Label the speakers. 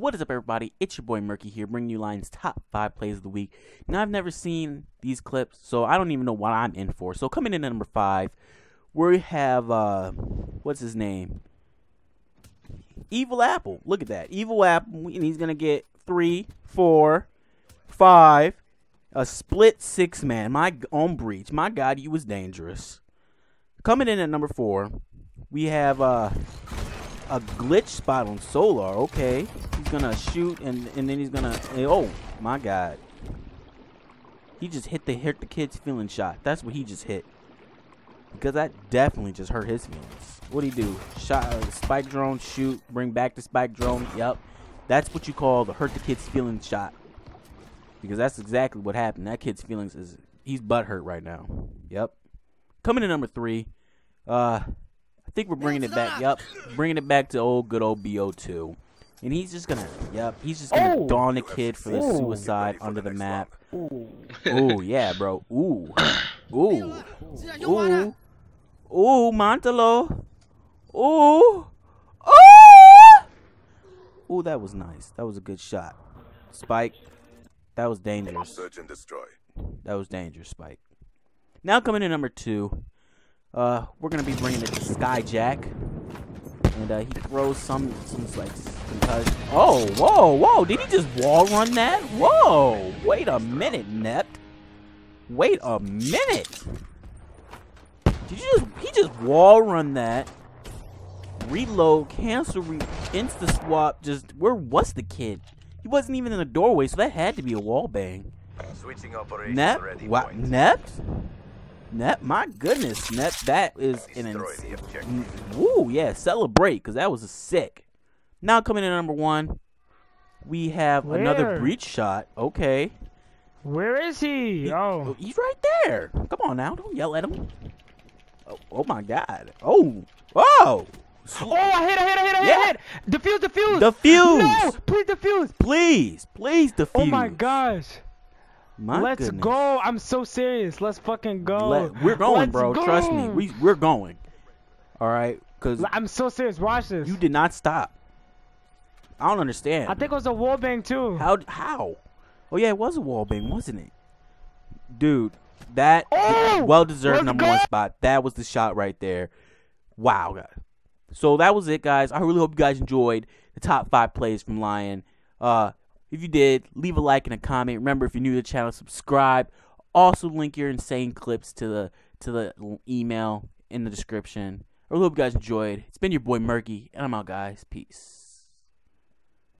Speaker 1: What is up, everybody? It's your boy Merky here, bringing you Lions' top five plays of the week. Now, I've never seen these clips, so I don't even know what I'm in for. So, coming in at number five, we have, uh, what's his name? Evil Apple. Look at that. Evil Apple, and he's to get three, four, five, a split six man. My own breach. My God, he was dangerous. Coming in at number four, we have, uh, a glitch spot on Solar. Okay, gonna shoot and and then he's gonna. Oh my God! He just hit the hurt the kid's feeling shot. That's what he just hit. Because that definitely just hurt his feelings. What do he do? Shot uh, spike drone, shoot, bring back the spike drone. Yep, that's what you call the hurt the kid's feelings shot. Because that's exactly what happened. That kid's feelings is he's butt hurt right now. Yep. Coming to number three, uh, I think we're bringing it back. Yep, bringing it back to old good old Bo2. And he's just gonna, yep, he's just gonna
Speaker 2: Oh.
Speaker 1: dawn the kid for the
Speaker 2: Ooh.
Speaker 1: suicide under the map.
Speaker 2: Ooh.
Speaker 1: Ooh, yeah, bro. Ooh, ooh, ooh, ooh, Montelo. Ooh, ooh. Ooh, that was nice. That was a good shot. Spike, that was dangerous.
Speaker 3: Search and destroy.
Speaker 1: That was dangerous, Spike. Now coming in number two, uh, we're gonna be bringing it to Skyjack, and uh, he throws some some like concussion. Oh, whoa, whoa! Did he just wall run that? Whoa! Wait a minute, Nept. Wait a minute. Did you just he just wall run that? Reload, cancel, re- insta swap. Just where was the kid? He wasn't even in the doorway, so that had to be a wall bang.
Speaker 3: Switching operation
Speaker 1: Nep? What? Nept? Nep? My goodness, Nep. That is an ins-
Speaker 3: the objective.
Speaker 1: Woo, yeah, celebrate, because that was a sick. Now coming in at number one, we have another breach shot. Okay.
Speaker 2: Where is he?
Speaker 1: He-
Speaker 2: oh. oh.
Speaker 1: He's right there. Come on now, don't yell at him. Oh, oh my god. Oh. Oh.
Speaker 2: Oh, I hit, I hit, I hit, I hit,
Speaker 1: Yeah.
Speaker 2: I hit. Defuse, defuse.
Speaker 1: Defuse.
Speaker 2: No, please defuse.
Speaker 1: Please, please defuse.
Speaker 2: Oh my gosh.
Speaker 1: My
Speaker 2: Let's
Speaker 1: goodness.
Speaker 2: go. I'm so serious. Let's fucking go.
Speaker 1: Let- we're going,
Speaker 2: Let's
Speaker 1: bro. Trust me. We we're going. All right, because
Speaker 2: I'm so serious. Watch this.
Speaker 1: you did not stop. I don't understand.
Speaker 2: I think it was a wall bang too.
Speaker 1: How? How? Oh yeah, it was a wall bang, wasn't it? Dude, that
Speaker 2: Oh!
Speaker 1: well deserved number
Speaker 2: go!
Speaker 1: one spot. That was the shot right there. Wow, guys. So that was it, guys. I really hope you guys enjoyed the top five plays from Lion. Uh, if you did, leave a like and a comment. Remember, if you're new to the channel, subscribe. Also, link your insane clips to the to the email in the description. I really hope you guys enjoyed. It's been your boy Merky, and I'm out, guys. Peace.